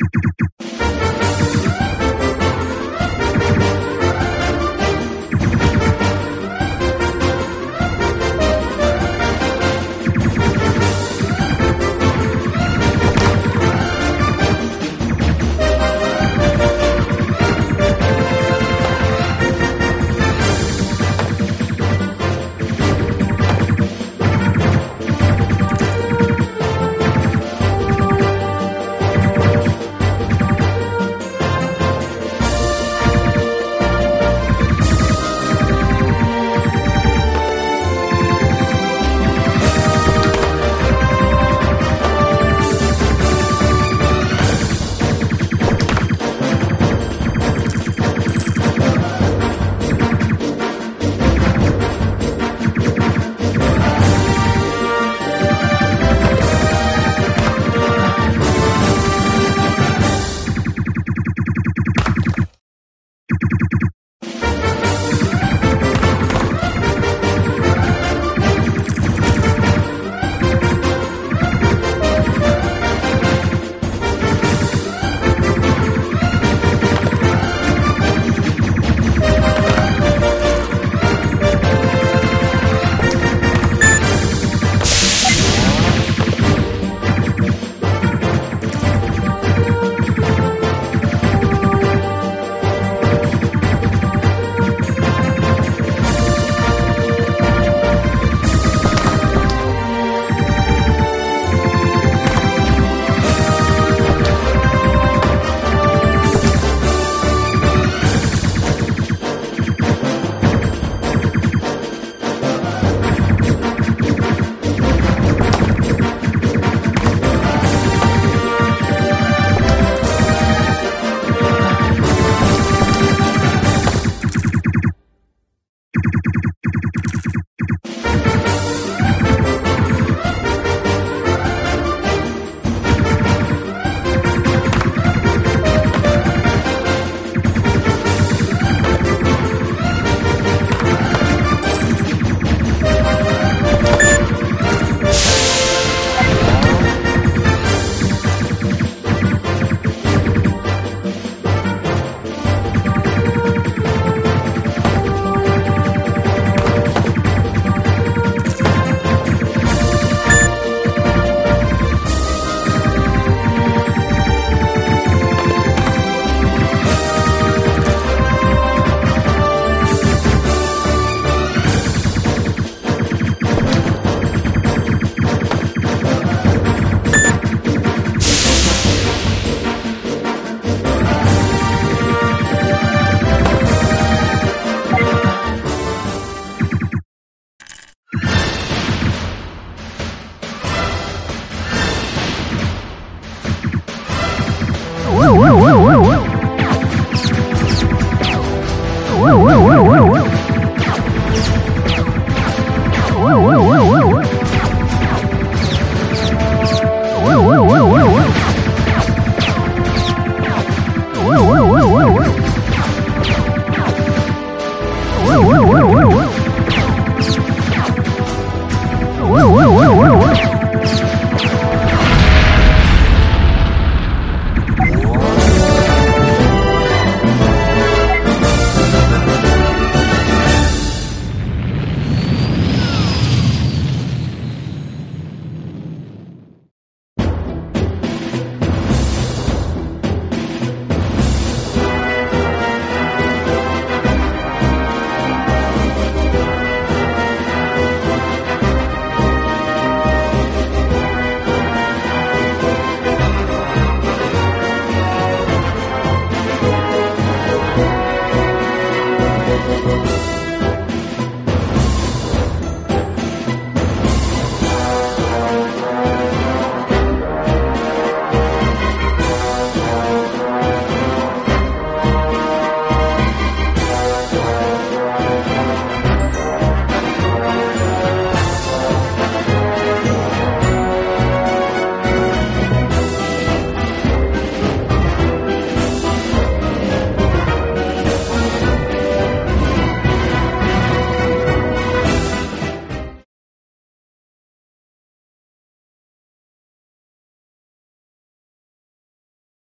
you